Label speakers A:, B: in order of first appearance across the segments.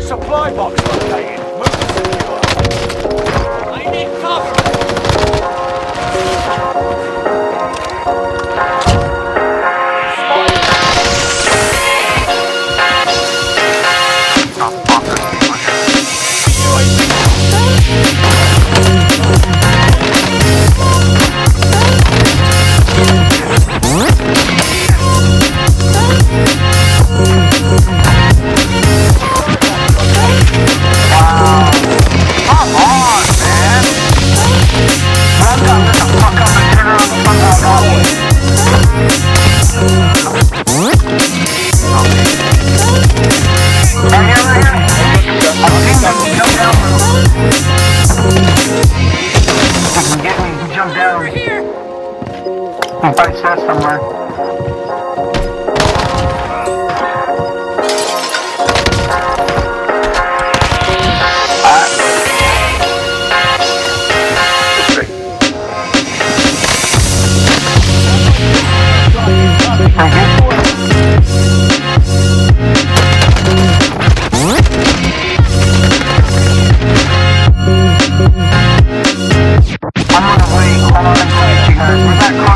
A: Supply box.
B: can fight shit somewhere. I'm on the way, I'm on the way, you guys. We're not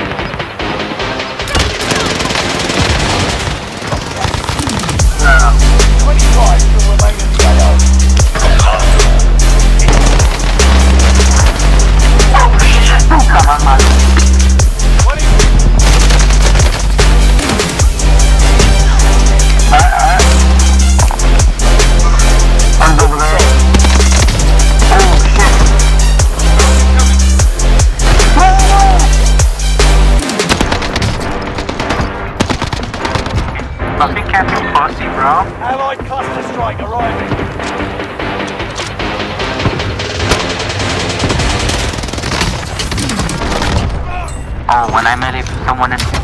B: camping posse, bro.
A: Allied cluster strike arriving.
B: Oh, when I met someone in